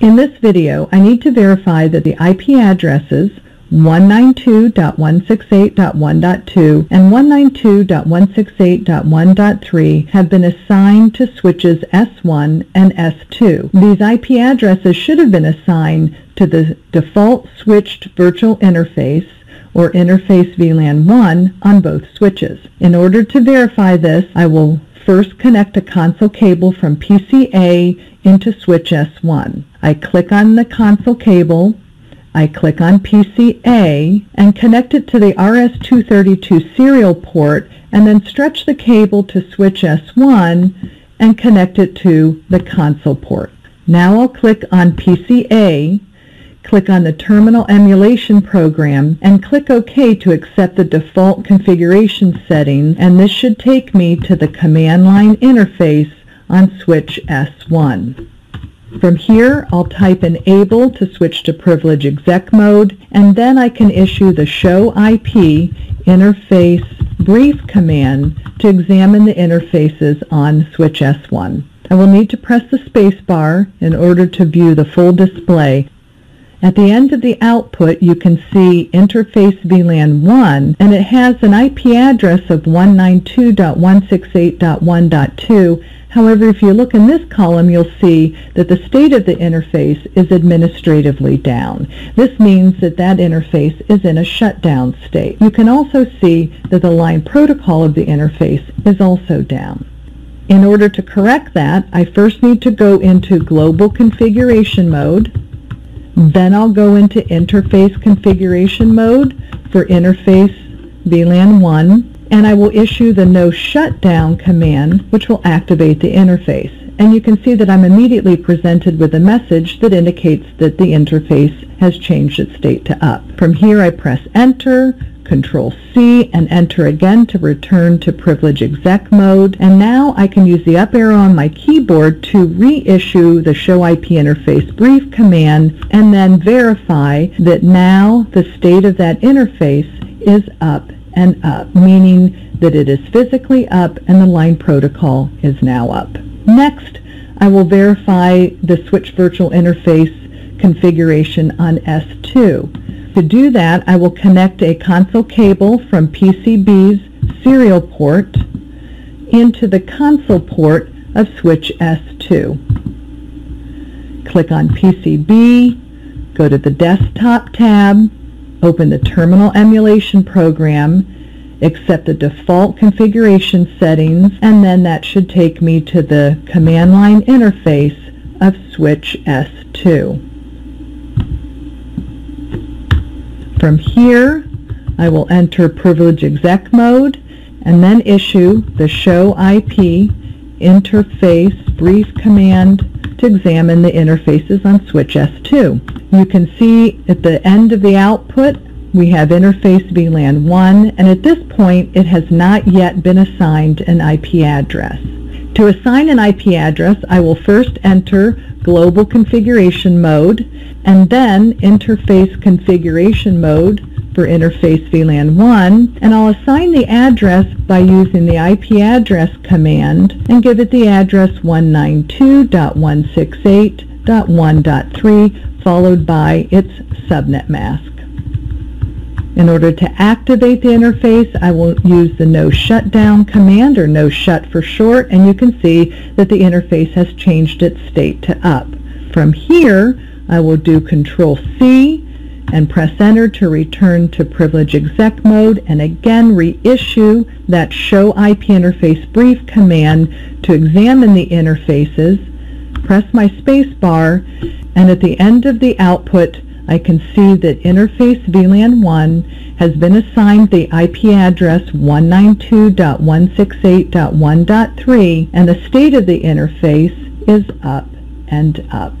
In this video, I need to verify that the IP addresses 192.168.1.2 and 192.168.1.3 have been assigned to switches S1 and S2. These IP addresses should have been assigned to the default switched virtual interface or interface VLAN 1 on both switches. In order to verify this, I will first connect a console cable from PCA into switch S1. I click on the console cable I click on PCA and connect it to the RS-232 serial port and then stretch the cable to switch S1 and connect it to the console port. Now I'll click on PCA, click on the terminal emulation program, and click OK to accept the default configuration setting, and this should take me to the command line interface on switch S1. From here, I'll type enable to switch to privilege exec mode, and then I can issue the show IP interface brief command to examine the interfaces on switch S1. I will need to press the space bar in order to view the full display. At the end of the output, you can see interface VLAN 1, and it has an IP address of 192.168.1.2 However, if you look in this column, you'll see that the state of the interface is administratively down. This means that that interface is in a shutdown state. You can also see that the line protocol of the interface is also down. In order to correct that, I first need to go into global configuration mode. Then I'll go into interface configuration mode for interface VLAN 1 and I will issue the no shutdown command which will activate the interface. And you can see that I'm immediately presented with a message that indicates that the interface has changed its state to up. From here I press enter, Control C and enter again to return to privilege exec mode. And now I can use the up arrow on my keyboard to reissue the show IP interface brief command and then verify that now the state of that interface is up and up, meaning that it is physically up and the line protocol is now up. Next, I will verify the switch virtual interface configuration on S2. To do that, I will connect a console cable from PCB's serial port into the console port of switch S2. Click on PCB, go to the Desktop tab, open the terminal emulation program, accept the default configuration settings, and then that should take me to the command line interface of switch S2. From here, I will enter privilege exec mode and then issue the show IP interface brief command to examine the interfaces on switch S2. You can see at the end of the output we have interface VLAN 1 and at this point it has not yet been assigned an IP address. To assign an IP address I will first enter global configuration mode and then interface configuration mode for interface VLAN 1 and I'll assign the address by using the IP address command and give it the address 192.168.1.3 followed by its subnet mask. In order to activate the interface, I will use the no shutdown command or no shut for short and you can see that the interface has changed its state to up. From here, I will do control C and press enter to return to privilege exec mode and again reissue that show IP interface brief command to examine the interfaces, press my space bar, and at the end of the output I can see that interface VLAN 1 has been assigned the IP address 192.168.1.3 and the state of the interface is up and up.